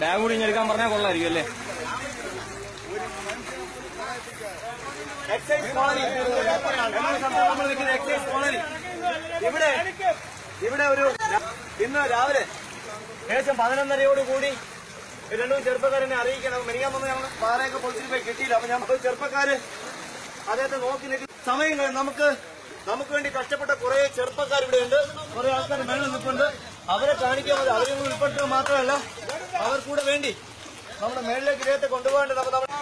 Bag കൂടി ഞെടുക്കാൻ പറഞ്ഞാൽ കൊള്ളായിരിക്കും അല്ലേ? എക്സൈസ് ഇവിടെ ഇവിടെ ഒരു ഇന്ന് രാവിലെ ഏകദേശം പതിനൊന്നരയോട് കൂടി രണ്ടു ചെറുപ്പക്കാരനെ അറിയിക്കണം. മെനിക്കാൻ വന്ന് ഞങ്ങൾ പാറയൊക്കെ പൊളിച്ചിട്ട് പോയി കിട്ടിയില്ല. അപ്പൊ ഞാൻ ചെറുപ്പക്കാര് അദ്ദേഹത്തെ നോക്കി നിൽക്കും സമയം നമുക്ക് നമുക്ക് വേണ്ടി കഷ്ടപ്പെട്ട കുറെ ചെറുപ്പക്കാർ ഇവിടെ ഉണ്ട് കുറെ ആൾക്കാർ മേളിൽ നിൽപ്പുണ്ട്. അവരെ കാണിക്കാൻ മതി അവരെ ഉൾപ്പെടുത്തുക മാത്രമല്ല അവർ കൂടെ വേണ്ടി നമ്മുടെ മേളിലേക്ക് ഇദ്ദേഹത്തെ കൊണ്ടുപോകേണ്ടത് അപ്പൊ നമ്മുടെ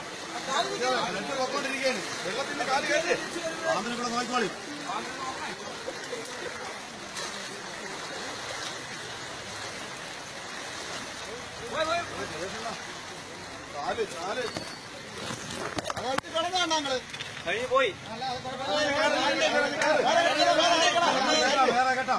വെള്ളത്തിന്റെ കാൽ കയറ്റി പാമ്പിനെ കൂടെ നോക്കിക്കോളി കാൽ കാൽ അകത്ത് കിടന്നാണ് ഞങ്ങൾ? കഴിഞ്ഞു പോയി വേറെ കേട്ടോ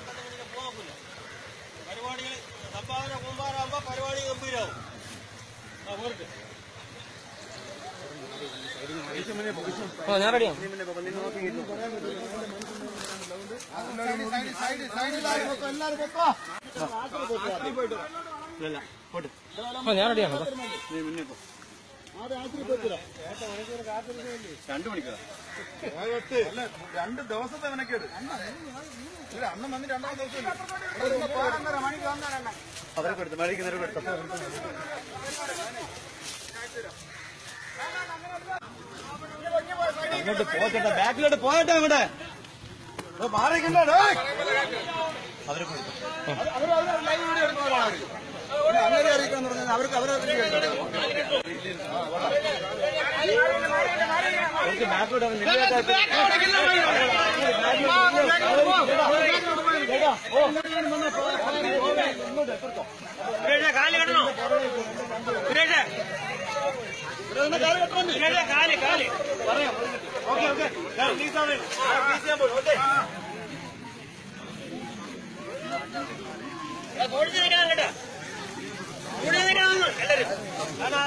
കുഴപ്പമില്ല പരിപാടികൾ സംഭാവന കൂമ്പാറാകുമ്പോ പരിപാടി ഗംഭീരാവും ആ പോരട്ടെ ഞാൻ ഓ ഞാൻ റെഡിയാണ് നീ മുന്നേ രണ്ടു മണിക്കൂറാ രണ്ട് ദിവസത്തെ മെനക്കേട്. ഇല്ല അന്ന് വന്ന് രണ്ടാം ദിവസം അവരൊക്കെ എടുത്തു മഴയ്ക്ക് നേരം എടുത്തു അങ്ങോട്ട് പോകട്ടെ ബാക്കിലോട്ട് പോകട്ടെ അങ്ങോട്ട്. മാറിക്കണ്ടോ അവരൊക്കെ അവർ ലൈവ് വീഡിയോ എടുക്കുന്നവരാണ് അവർക്ക് അവരെ വീഡിയോ എടുക്കണം നമുക്ക് ബാക്കിലോട്ട് അവൻ നിന്നിട്ട് സുരേഷേ കാൽ കെട്ടണോ? സുരേഷേ സുരേഷേ കാൽ കാൽ. പറയാം ഓക്കെ ഓക്കെ. പ്ലീസ് പ്ലീസ് ചെയ്യാൻ പോലും ഓക്കെ. പൊടിച്ചു നിൽക്കാൻ കേട്ടോ. കൂടെ നിൽക്കാമെന്ന് എല്ലാരും. അതാ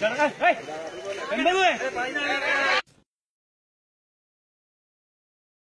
哎哎哎美女